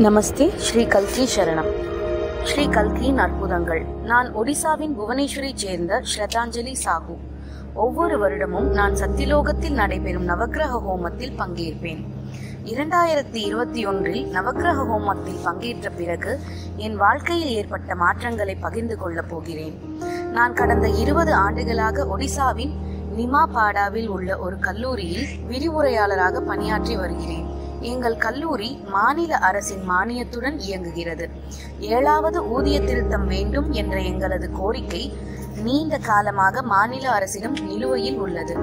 நமஸ்தே ஸ்ரீ கல்கி சரணம். ஸ்ரீ கல்கியின் அற்புதங்கள். நான் ஒடிசாவின் புவனேஸ்வரை சேர்ந்த ஸ்ரதாஞ்சலி சாகு. ஒவ்வொரு வருடமும் நான் சத்திலோகத்தில் நடைபெறும் நவக்கிரக ஹோமத்தில் பங்கேற்பேன். இரண்டாயிரத்தி இருபத்தி ஒன்றில் நவக்கிரக ஹோமத்தில் பங்கேற்ற பிறகு என் வாழ்க்கையில் ஏற்பட்ட மாற்றங்களை பகிர்ந்து கொள்ளப் போகிறேன். நான் கடந்த இருபது ஆண்டுகளாக ஒடிசாவின் நிமாபாடாவில் உள்ள ஒரு கல்லூரியில் விரிவுரையாளராக பணியாற்றி வருகிறேன். எங்கள் கல்லூரி மாநில அரசின் மானியத்துடன் இயங்குகிறது. ஏழாவது ஊதிய திருத்தம் வேண்டும் என்ற எங்களது கோரிக்கை நீண்ட காலமாக மாநில அரசிடம் நிலுவையில் உள்ளது.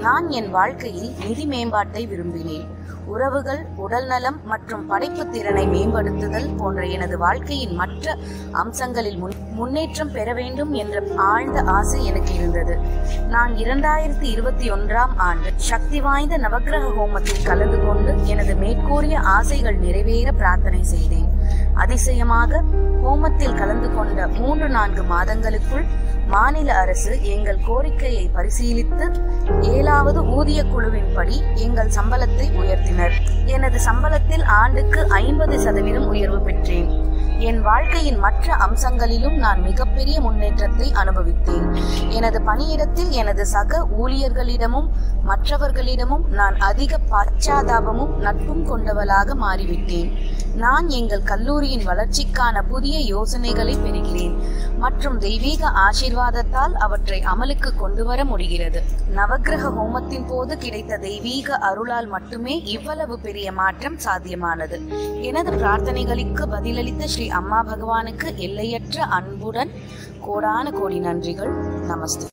நான் என் வாழ்க்கையில் நிதி மேம்பாட்டை விரும்பினேன். உறவுகள் உடல்நலம் மற்றும் படைப்பு திறனை மேம்படுத்துதல் போன்ற எனது வாழ்க்கையின் மற்ற அம்சங்களில் முன் முன்னேற்றம் பெற வேண்டும் என்ற ஆழ்ந்த ஆசை எனக்கு இருந்தது. நான் இரண்டாயிரத்தி இருபத்தி ஒன்றாம் ஆண்டு சக்தி வாய்ந்த நவக்கிரக ஹோமத்தில் கலந்து கொண்டு எனது மேற்கூறிய ஆசைகள் நிறைவேற பிரார்த்தனை செய்தேன். அதிசயமாக ஹோமத்தில் கலந்து கொண்ட மூன்று நான்கு மாதங்களுக்குள் மாநில அரசு எங்கள் கோரிக்கையை பரிசீலித்து ஏழாவது ஊதிய குழுவின்படி எங்கள் சம்பளத்தை உயர்த்தினர். எனது சம்பளத்தில் ஆண்டுக்கு ஐம்பது சதவீதம் உயர்வு பெற்றேன். என் வாழ்க்கையின் மற்ற அம்சங்களிலும் நான் மிகப்பெரிய முன்னேற்றத்தை அனுபவித்தேன். எனது பணியிடத்தில் எனது சக ஊழியர்களிடமும் மற்றவர்களிடமும் நான் அதிக பச்சாதாபமும் நட்பும் கொண்டவளாக மாறிவிட்டேன். நான் எங்கள் கல்லூரியின் வளர்ச்சிக்கான புதிய யோசனைகளை பெறுகிறேன். மற்றும் தெய்வீக ஆசீர்வாதத்தால் அவற்றை அமலுக்கு கொண்டு வர முடிகிறது. நவக்கிரக ஹோமத்தின் போது கிடைத்த தெய்வீக அருளால் மட்டுமே இவ்வளவு பெரிய மாற்றம் சாத்தியமானது. எனது பிரார்த்தனைகளுக்கு பதிலளித்த ஸ்ரீ அம்மா பகவானுக்கு எல்லையற்ற அன்புடன் கோடான கோடி நன்றிகள். நமஸ்தே